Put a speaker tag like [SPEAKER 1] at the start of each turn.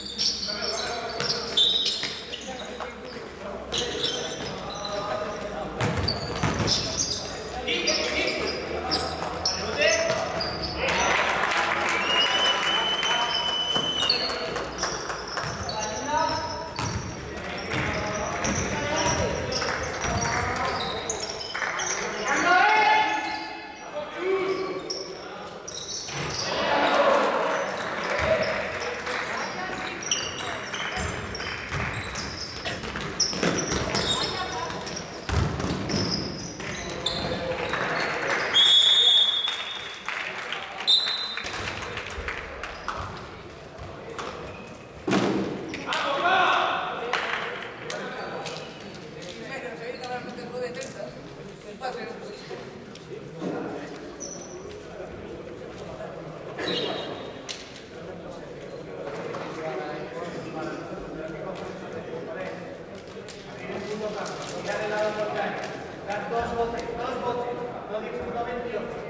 [SPEAKER 1] Thank you. 128.